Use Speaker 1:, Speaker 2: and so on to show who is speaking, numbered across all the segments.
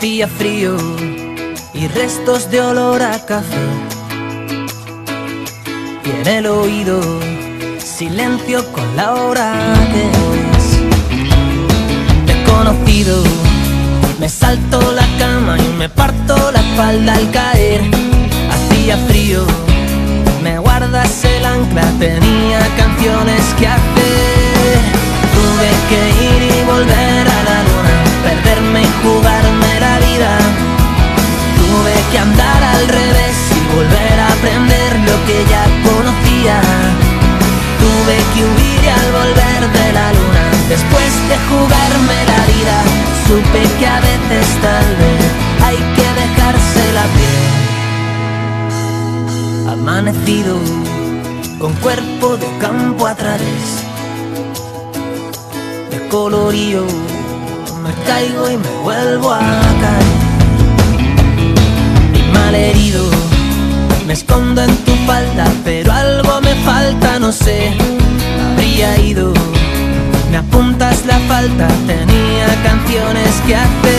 Speaker 1: sentía frío y restos de olor a café. Y en el oído, silencio con la hora que es. Desconocido, me salto la cama y me parto la espalda al caer. Hacía frío, me guardas el ancla, tenía canciones que hacer. Tuve que ir y volver a la luna, perderme y jugar que andar al revés y volver a aprender lo que ya conocía. Tuve que huir al volver de la luna, después de jugarme la vida, supe que a veces tal vez hay que dejarse la piel. Amanecido, con cuerpo de campo a través, de colorío, me caigo y me vuelvo a caer. Me escondo en tu falda Pero algo me falta, no sé. Habría ido. Me apuntas la falta Tenía canciones que hacer.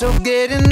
Speaker 2: So get in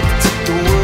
Speaker 2: protect the world.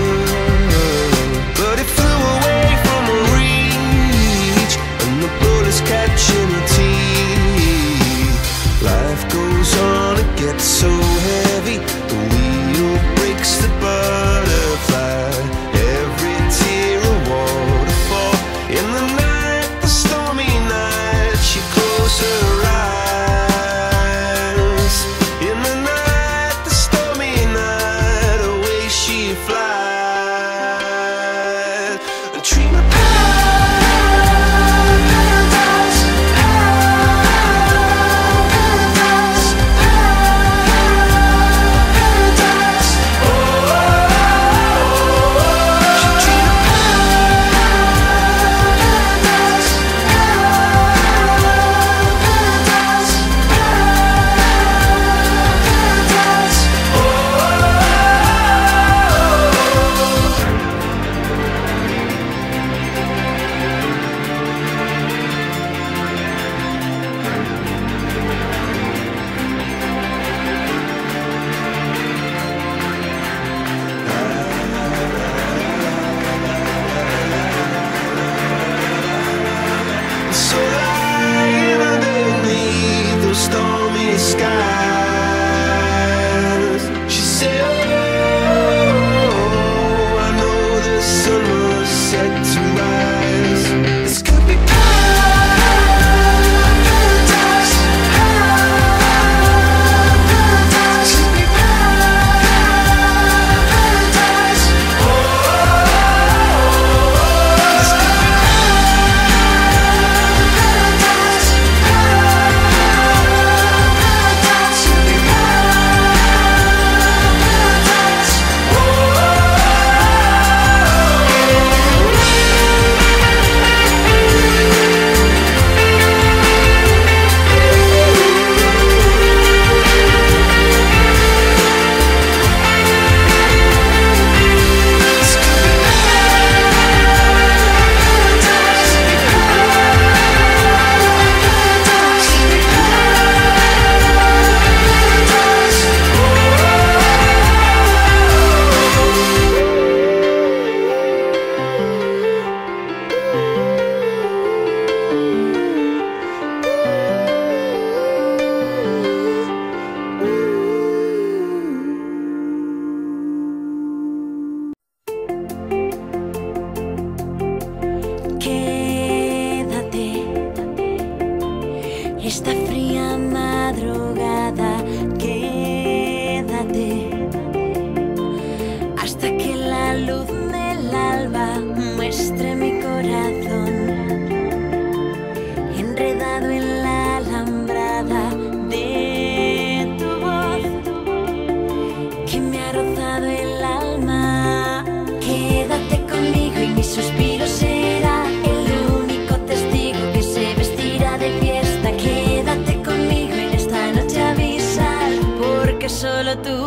Speaker 2: Me
Speaker 3: ha rozado el alma. Quédate conmigo y mi suspiro será el único testigo que se vestirá de fiesta. Quédate conmigo en esta noche avisar, porque solo tú,